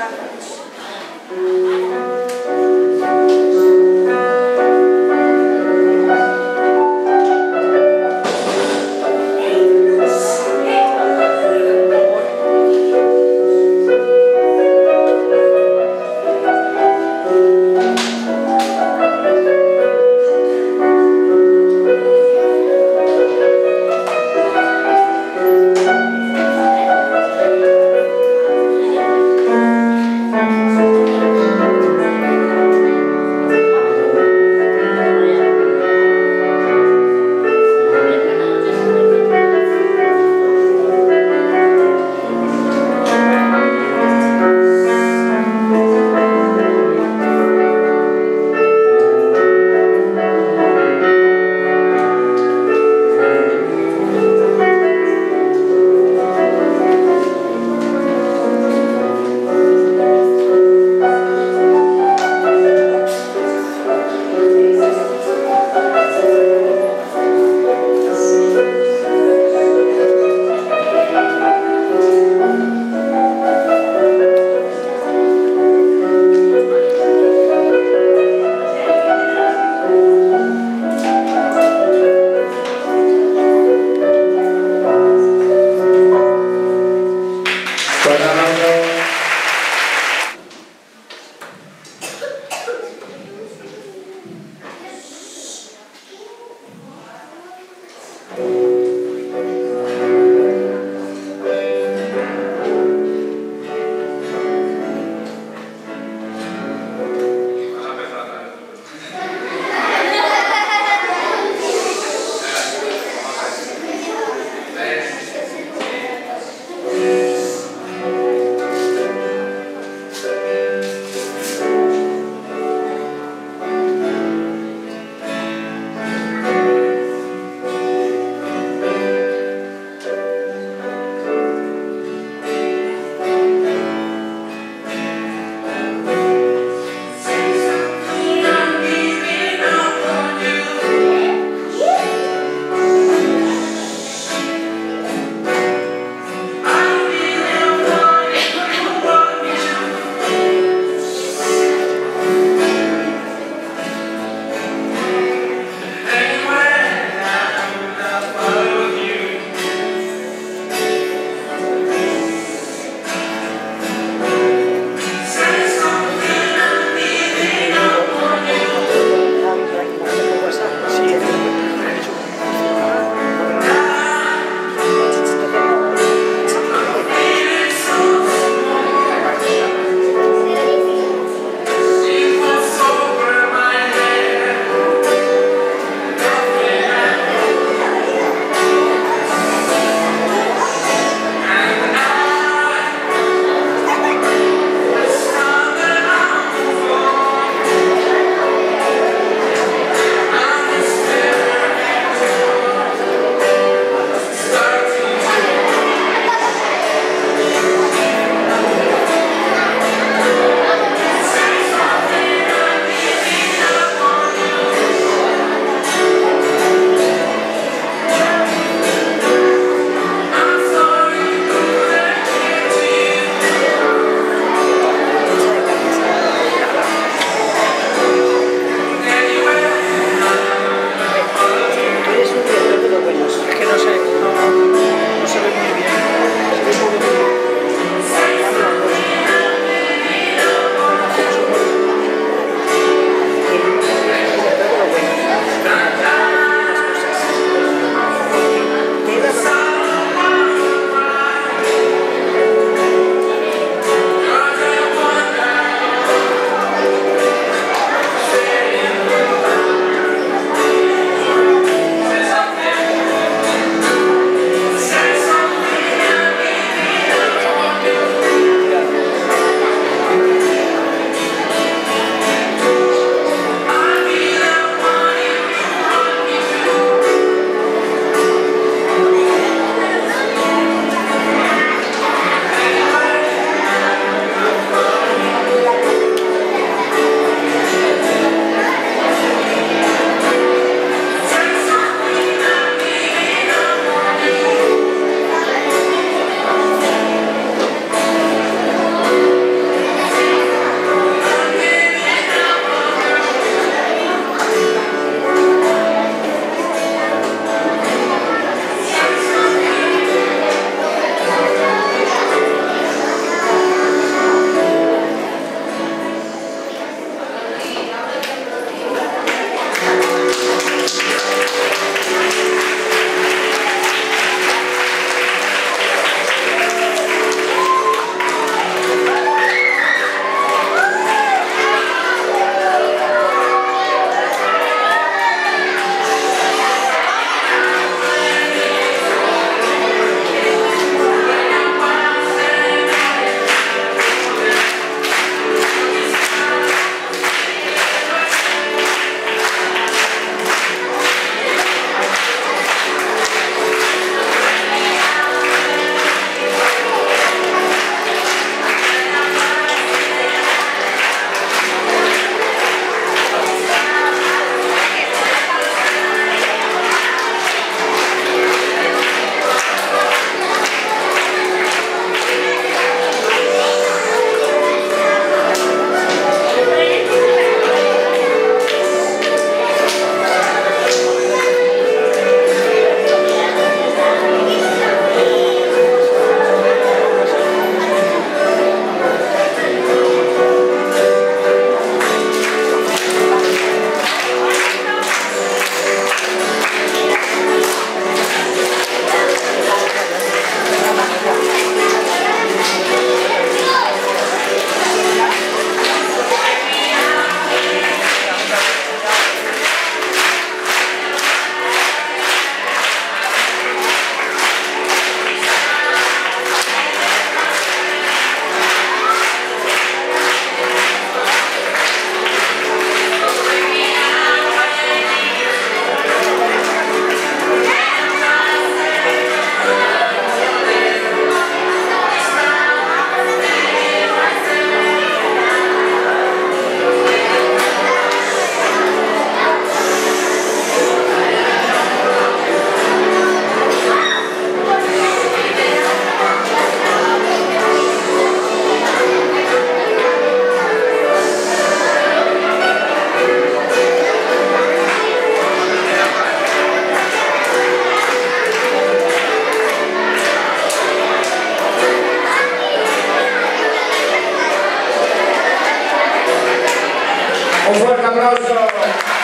reference. Overcome also.